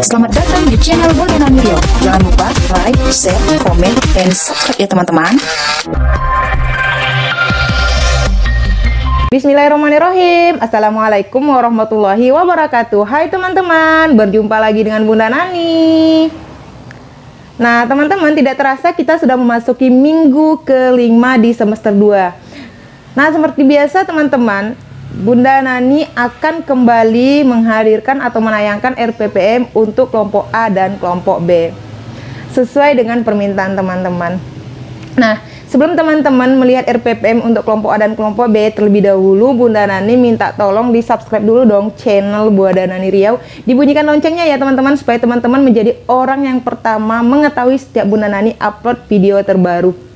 Selamat datang di channel Nani Rio. Jangan lupa like, share, komen, dan subscribe ya teman-teman. Bismillahirrahmanirrahim. Assalamualaikum warahmatullahi wabarakatuh. Hai teman-teman. Berjumpa lagi dengan Bunda Nani. Nah teman-teman tidak terasa kita sudah memasuki minggu kelima di semester 2 Nah seperti biasa teman-teman Bunda Nani akan kembali menghadirkan atau menayangkan RPPM untuk kelompok A dan kelompok B sesuai dengan permintaan teman-teman. Nah, sebelum teman-teman melihat RPPM untuk kelompok A dan kelompok B terlebih dahulu, Bunda Nani minta tolong di subscribe dulu dong channel Bunda Nani Riau. Dibunyikan loncengnya ya teman-teman supaya teman-teman menjadi orang yang pertama mengetahui setiap Bunda Nani upload video terbaru.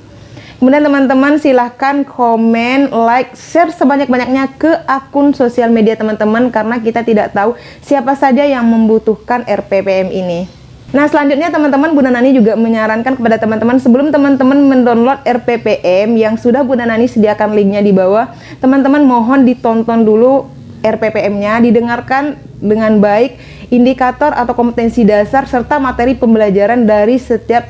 Kemudian teman-teman silahkan komen, like, share sebanyak-banyaknya ke akun sosial media teman-teman karena kita tidak tahu siapa saja yang membutuhkan RPPM ini. Nah selanjutnya teman-teman Bunda Nani juga menyarankan kepada teman-teman sebelum teman-teman mendownload RPPM yang sudah Bunda Nani sediakan linknya di bawah, teman-teman mohon ditonton dulu RPPM-nya, didengarkan dengan baik indikator atau kompetensi dasar serta materi pembelajaran dari setiap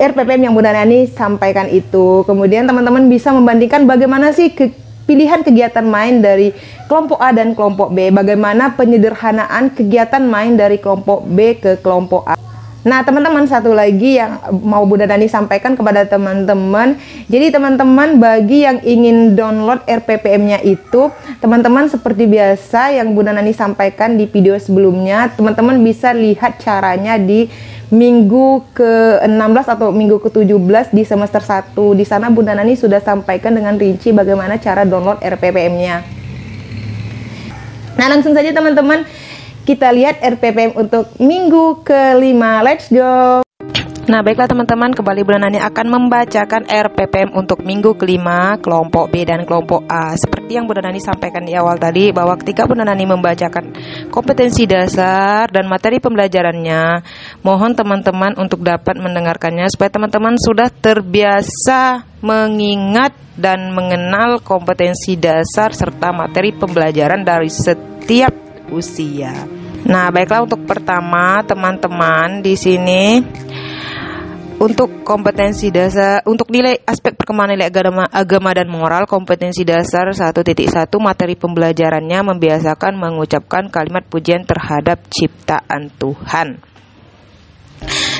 RPPM yang Bunda Nani sampaikan itu. Kemudian teman-teman bisa membandingkan bagaimana sih ke pilihan kegiatan main dari kelompok A dan kelompok B, bagaimana penyederhanaan kegiatan main dari kelompok B ke kelompok A. Nah, teman-teman satu lagi yang mau Bunda Nani sampaikan kepada teman-teman. Jadi teman-teman bagi yang ingin download RPPM-nya itu, teman-teman seperti biasa yang Bunda Nani sampaikan di video sebelumnya, teman-teman bisa lihat caranya di minggu ke-16 atau minggu ke-17 di semester 1. Di sana Bunda Nani sudah sampaikan dengan rinci bagaimana cara download RPPM-nya. Nah, langsung saja teman-teman kita lihat RPPM untuk minggu kelima. Let's go! Nah, baiklah teman-teman, kembali Bunda Nani akan membacakan RPPM untuk minggu kelima kelompok B dan kelompok A. Seperti yang Bunda Nani sampaikan di awal tadi, bahwa ketika Bunda Nani membacakan kompetensi dasar dan materi pembelajarannya, mohon teman-teman untuk dapat mendengarkannya supaya teman-teman sudah terbiasa mengingat dan mengenal kompetensi dasar serta materi pembelajaran dari setiap usia. Nah, baiklah untuk pertama teman-teman di sini untuk kompetensi dasar untuk nilai aspek perkembangan nilai agama, agama dan moral kompetensi dasar 1.1 materi pembelajarannya membiasakan mengucapkan kalimat pujian terhadap ciptaan Tuhan.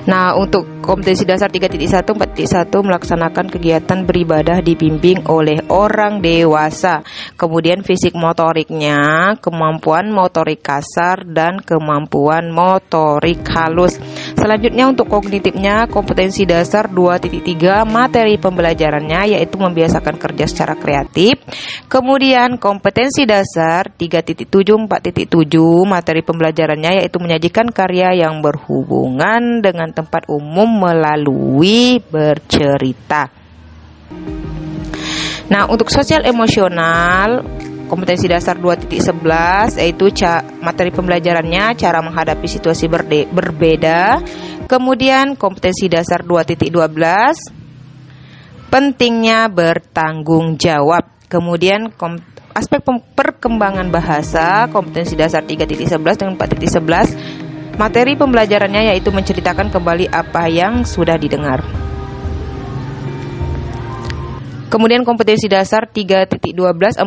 Nah, untuk kompetensi dasar 3.1 4.1 melaksanakan kegiatan beribadah dibimbing oleh orang dewasa. Kemudian fisik motoriknya, kemampuan motorik kasar dan kemampuan motorik halus. Selanjutnya untuk kognitifnya, kompetensi dasar 2.3 materi pembelajarannya yaitu membiasakan kerja secara kreatif. Kemudian kompetensi dasar 3.7 4.7 materi pembelajarannya yaitu menyajikan karya yang berhubungan dengan tempat umum melalui bercerita. Nah, untuk sosial emosional kompetensi dasar 2.11 yaitu materi pembelajarannya cara menghadapi situasi berbeda. Kemudian kompetensi dasar 2.12 pentingnya bertanggung jawab. Kemudian aspek perkembangan bahasa kompetensi dasar 3.11 dengan 4.11 materi pembelajarannya yaitu menceritakan kembali apa yang sudah didengar. Kemudian kompetensi dasar 3.12 4.12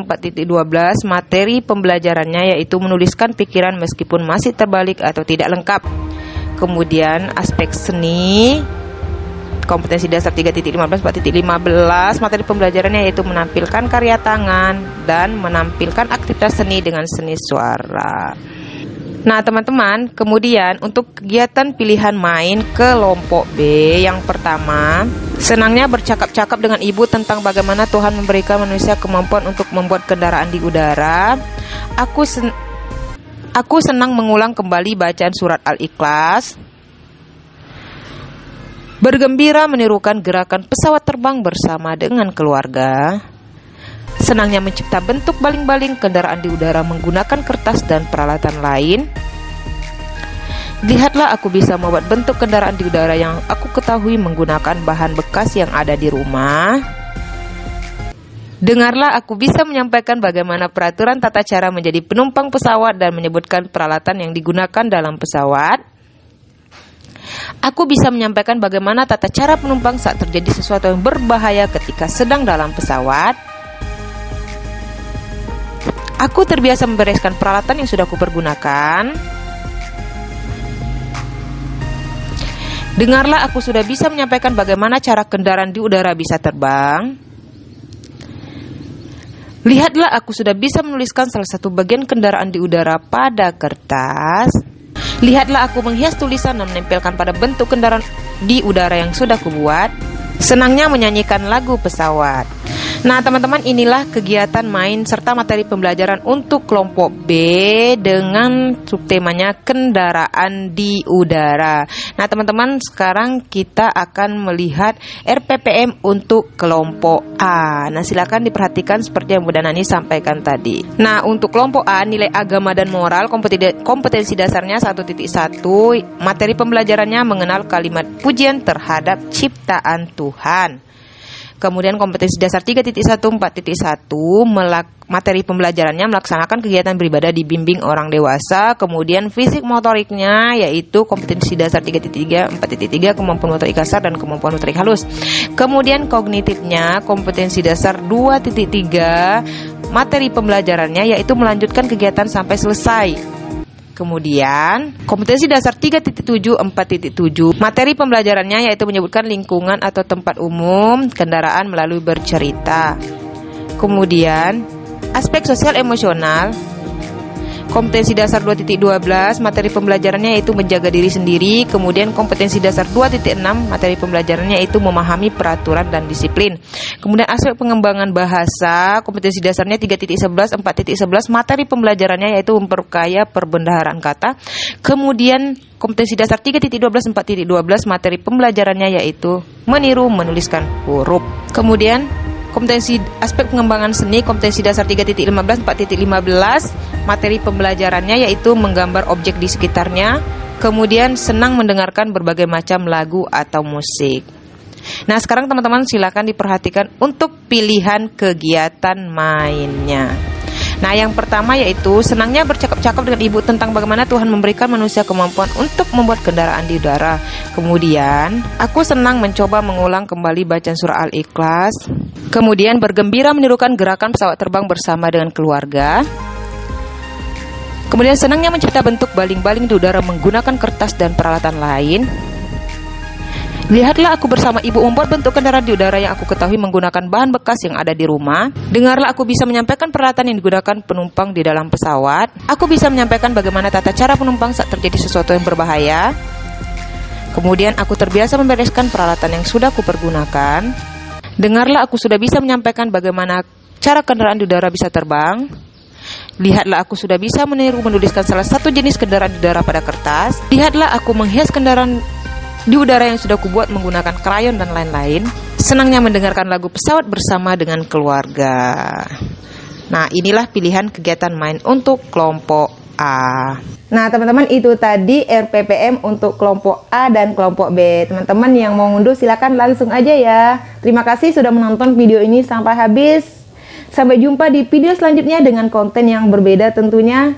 materi pembelajarannya yaitu menuliskan pikiran meskipun masih terbalik atau tidak lengkap. Kemudian aspek seni kompetensi dasar 3.15 4.15 materi pembelajarannya yaitu menampilkan karya tangan dan menampilkan aktivitas seni dengan seni suara. Nah, teman-teman, kemudian untuk kegiatan pilihan main kelompok B yang pertama, senangnya bercakap-cakap dengan ibu tentang bagaimana Tuhan memberikan manusia kemampuan untuk membuat kendaraan di udara. Aku sen aku senang mengulang kembali bacaan surat Al-Ikhlas. Bergembira menirukan gerakan pesawat terbang bersama dengan keluarga. Senangnya mencipta bentuk baling-baling kendaraan di udara menggunakan kertas dan peralatan lain. Lihatlah aku bisa membuat bentuk kendaraan di udara yang aku ketahui menggunakan bahan bekas yang ada di rumah. Dengarlah aku bisa menyampaikan bagaimana peraturan tata cara menjadi penumpang pesawat dan menyebutkan peralatan yang digunakan dalam pesawat. Aku bisa menyampaikan bagaimana tata cara penumpang saat terjadi sesuatu yang berbahaya ketika sedang dalam pesawat. Aku terbiasa membereskan peralatan yang sudah kupergunakan. Dengarlah aku sudah bisa menyampaikan bagaimana cara kendaraan di udara bisa terbang. Lihatlah aku sudah bisa menuliskan salah satu bagian kendaraan di udara pada kertas. Lihatlah aku menghias tulisan dan menempelkan pada bentuk kendaraan di udara yang sudah kubuat. Senangnya menyanyikan lagu pesawat. Nah, teman-teman, inilah kegiatan main serta materi pembelajaran untuk kelompok B dengan subtemanya kendaraan di udara. Nah, teman-teman, sekarang kita akan melihat RPPM untuk kelompok A. Nah, silakan diperhatikan seperti yang Bu Danani sampaikan tadi. Nah, untuk kelompok A, nilai agama dan moral kompetensi dasarnya 1.1, materi pembelajarannya mengenal kalimat pujian terhadap ciptaan Tuhan. Kemudian kompetensi dasar 3.1 4.1 materi pembelajarannya melaksanakan kegiatan beribadah dibimbing orang dewasa. Kemudian fisik motoriknya yaitu kompetensi dasar 3.3 4.3 kemampuan motorik kasar dan kemampuan motorik halus. Kemudian kognitifnya kompetensi dasar 2.3 materi pembelajarannya yaitu melanjutkan kegiatan sampai selesai. Kemudian, kompetensi dasar 3.7 4.7 materi pembelajarannya yaitu menyebutkan lingkungan atau tempat umum kendaraan melalui bercerita. Kemudian, aspek sosial emosional Kompetensi dasar 2.12 materi pembelajarannya yaitu menjaga diri sendiri. Kemudian kompetensi dasar 2.6 materi pembelajarannya yaitu memahami peraturan dan disiplin. Kemudian aspek pengembangan bahasa kompetensi dasarnya 3.11 4.11 materi pembelajarannya yaitu memperkaya perbendaharaan kata. Kemudian kompetensi dasar 3.12 4.12 materi pembelajarannya yaitu meniru menuliskan huruf. Kemudian kompetensi aspek pengembangan seni kompetensi dasar 3.15 4.15 materi pembelajarannya yaitu menggambar objek di sekitarnya kemudian senang mendengarkan berbagai macam lagu atau musik. Nah sekarang teman-teman silakan diperhatikan untuk pilihan kegiatan mainnya Nah, yang pertama yaitu senangnya bercakap-cakap dengan ibu tentang bagaimana Tuhan memberikan manusia kemampuan untuk membuat kendaraan di udara. Kemudian, aku senang mencoba mengulang kembali bacaan surah Al-Ikhlas. Kemudian bergembira menirukan gerakan pesawat terbang bersama dengan keluarga. Kemudian senangnya mencipta bentuk baling-baling di udara menggunakan kertas dan peralatan lain. Lihatlah aku bersama ibu membuat bentuk kendaraan di udara yang aku ketahui menggunakan bahan bekas yang ada di rumah. Dengarlah aku bisa menyampaikan peralatan yang digunakan penumpang di dalam pesawat. Aku bisa menyampaikan bagaimana tata cara penumpang saat terjadi sesuatu yang berbahaya. Kemudian aku terbiasa membereskan peralatan yang sudah kupergunakan. Dengarlah aku sudah bisa menyampaikan bagaimana cara kendaraan di udara bisa terbang. Lihatlah aku sudah bisa meniru menuliskan salah satu jenis kendaraan di udara pada kertas. Lihatlah aku menghias kendaraan di udara yang sudah kubuat menggunakan krayon dan lain-lain, senangnya mendengarkan lagu pesawat bersama dengan keluarga. Nah, inilah pilihan kegiatan main untuk kelompok A. Nah, teman-teman itu tadi RPPM untuk kelompok A dan kelompok B. Teman-teman yang mau ngunduh silakan langsung aja ya. Terima kasih sudah menonton video ini sampai habis. Sampai jumpa di video selanjutnya dengan konten yang berbeda tentunya.